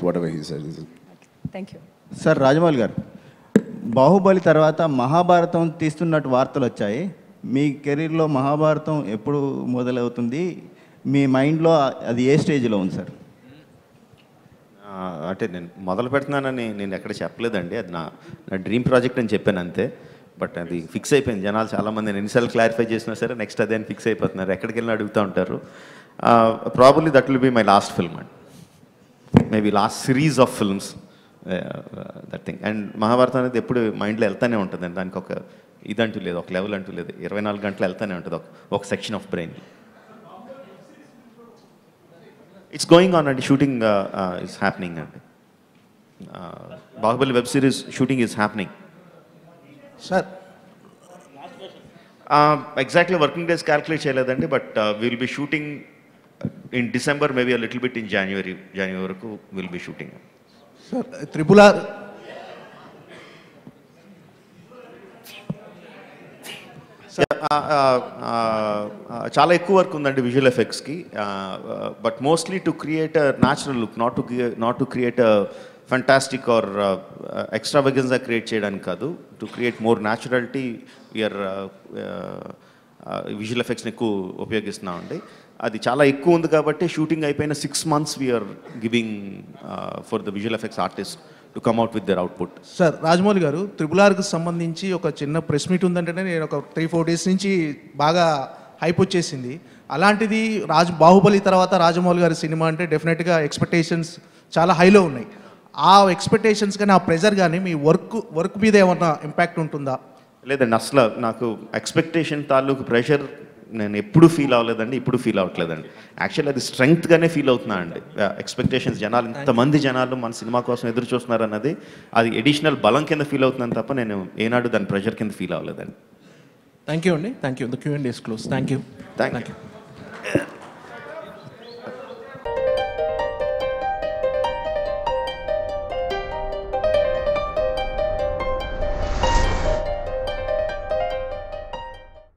he said. Thank you sir Rajamouli గారు బాహుబలి తర్వాత మహాభారతం తీస్తున్నట్టు వార్తలు వచ్చాయి. మీ కెరీర్లో మహాభారతం ఎప్పుడు మొదలవుతుంది? మీ మైండ్లో అది ఏ స్టేజ్లో ఉంది సార్ అంటే నేను మొదలు పెడుతున్నానని నేను ఎక్కడ చెప్పలేదండి. అది నా నా డ్రీమ్ ప్రాజెక్ట్ అని చెప్పాను అంతే. బట్ అది ఫిక్స్ అయిపోయింది. జనాలు చాలామంది నేను ఎన్నిసార్లు క్లారిఫై చేసినా సరే నెక్స్ట్ అదే అని ఫిక్స్ అయిపోతున్నారు. ఎక్కడికి వెళ్ళినా అడుగుతూ ఉంటారు. Probably that will be my last film అండి. Maybe last series of films that thing and Mahabharatam అనేది ఎప్పుడు మైండ్లో వెళ్తానే ఉంటుందండి దానికి ఒక ఇదంటూ లేదు ఒక లెవెల్ అంటూ లేదు. ఇరవై నాలుగు గంటలు వెళ్తానే ఉంటుంది ఒక ఒక section of brain it's going on అండి షూటింగ్ ఇస్ హ్యాపెనింగ్ అండి Baahubali web series shooting is happening sir exactly working days calculate చేయలేదండి but will be shooting in December maybe little bit in January January వరకు will be shooting sir triple R చాలా ఎక్కువ work ఉందండి visual ఎఫెక్ట్స్కి but mostly to create a natural look not to not to create a fantastic or extra వెగన్స్గా create చేయడానికి కాదు. To create more naturality we're visual ఎఫెక్ట్స్ని ఎక్కువ ఉపయోగిస్తున్నామండి అది చాలా ఎక్కువ ఉంది కాబట్టి షూటింగ్ అయిపోయిన six months we're giving for the visual effects artist to come out with their output sir Rajamouli గారు త్రిపుల్ ఆర్కి సంబంధించి ఒక చిన్న ప్రెస్ మీట్ ఉందంటేనే నేను ఒక త్రీ ఫోర్ డేస్ నుంచి బాగా హైప్ వచ్చేసింది. అలాంటిది రాజ్ బాహుబలి తర్వాత రాజమౌళి గారి సినిమా అంటే డెఫినెట్గా ఎక్స్పెక్టేషన్స్ చాలా హైలో ఉన్నాయి. ఆ ఎక్స్పెక్టేషన్స్ కానీ ఆ ప్రెజర్ కానీ మీ వర్క్ వర్క్ మీద ఏమన్నా ఇంపాక్ట్ ఉంటుందా? లేదండి అసలు నాకు ఎక్స్పెక్టేషన్ తాలూకు ప్రెషర్ నేను ఎప్పుడు ఫీల్ అవ్వలేదండి ఇప్పుడు ఫీల్ అవ్వట్లేదండి. యాక్చువల్లీ అది స్ట్రెంగ్త్గానే ఫీల్ అవుతున్నా అండి. ఎక్స్పెక్టేషన్స్ జనాలు ఇంతమంది జనాలు మన సినిమా కోసం ఎదురు చూస్తున్నారు అన్నది అది ఎడిషనల్ బలం కింద ఫీల్ అవుతున్నాను తప్ప నేను ఏనాడు దాని ప్రెషర్ కింద ఫీల్ అవ్వలేదండి. థ్యాంక్ యూ అండి. Thank you the Q and close thank you thank you